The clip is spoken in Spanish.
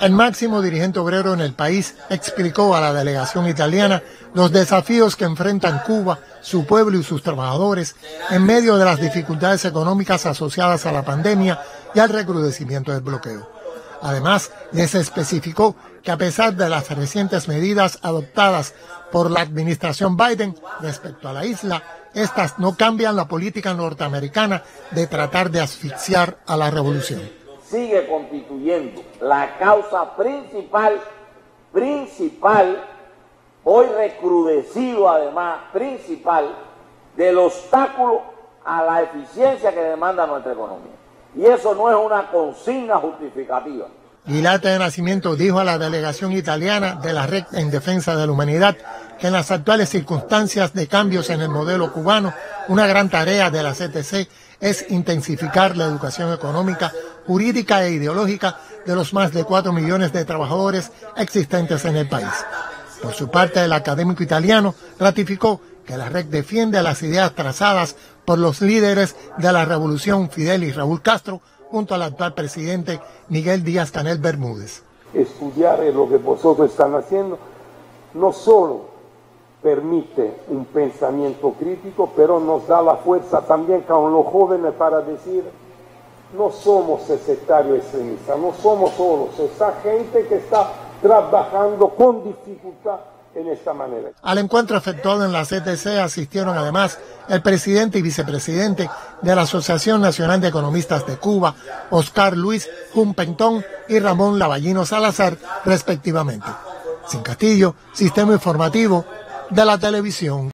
El máximo dirigente obrero en el país explicó a la delegación italiana los desafíos que enfrentan Cuba, su pueblo y sus trabajadores en medio de las dificultades económicas asociadas a la pandemia y al recrudecimiento del bloqueo. Además, les especificó que a pesar de las recientes medidas adoptadas por la administración Biden respecto a la isla, estas no cambian la política norteamericana de tratar de asfixiar a la revolución sigue constituyendo la causa principal, principal, hoy recrudecido además, principal, del obstáculo a la eficiencia que demanda nuestra economía. Y eso no es una consigna justificativa. Guilate de Nacimiento dijo a la delegación italiana de la Red en Defensa de la Humanidad en las actuales circunstancias de cambios en el modelo cubano, una gran tarea de la CTC es intensificar la educación económica, jurídica e ideológica de los más de cuatro millones de trabajadores existentes en el país. Por su parte, el académico italiano ratificó que la red defiende las ideas trazadas por los líderes de la revolución Fidel y Raúl Castro junto al actual presidente Miguel Díaz Canel Bermúdez. Estudiar lo que vosotros están haciendo no solo permite un pensamiento crítico, pero nos da la fuerza también con los jóvenes para decir, no somos sectarios extremistas, no somos solos, esa gente que está trabajando con dificultad en esta manera. Al encuentro efectuado en la CTC asistieron además el presidente y vicepresidente de la Asociación Nacional de Economistas de Cuba, Oscar Luis Jumpentón y Ramón Lavallino Salazar, respectivamente. Sin Castillo, Sistema Informativo, de la televisión.